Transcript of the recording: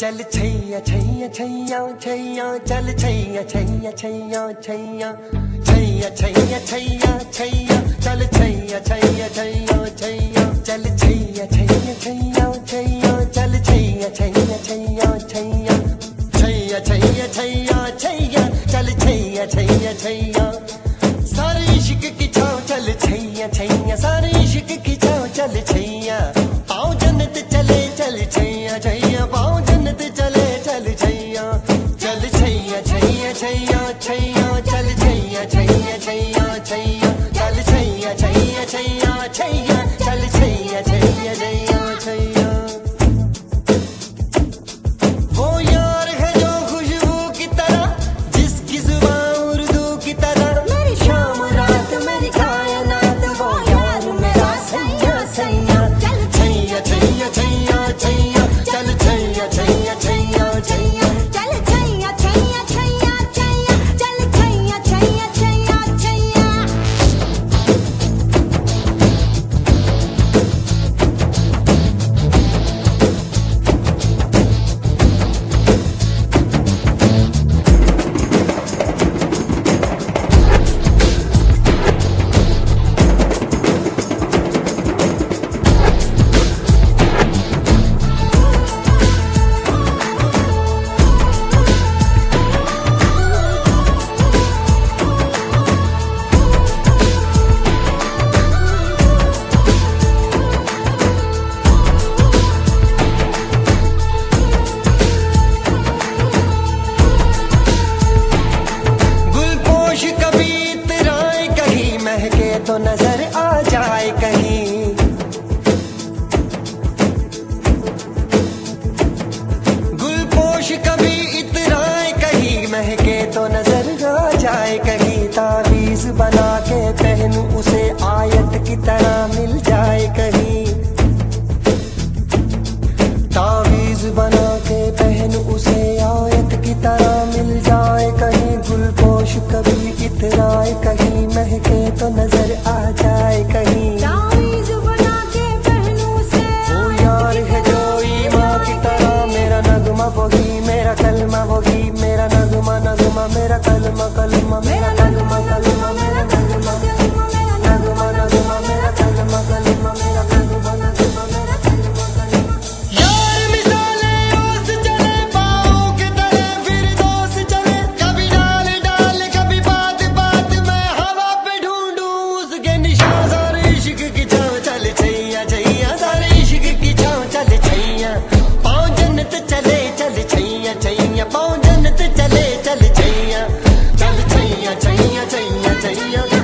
चल छैया छैया छैया छैया चल छैया छैया छैया छैया छैया छैया छैया छैया चल छैया छैया छैया छैया चल छैया छैया छैया छैया चल छैया छैया छैया छैया छैया छैया छैया छैया चल छैया छैया छैया के उसे आयत की तरह मिल जाए कहीं। तावीज बना के पहन उसे आयत की तरह मिल जाए कहीं। गुलपोश कभी इतराए कहीं, महके तो नज़र ਪਾਉ ਜੰਨਤ ਚਲੇ ਚਲ ਚਈਆਂ ਚਲ ਚਈਆਂ ਚਈਆਂ ਚਈਆਂ ਚਈਆਂ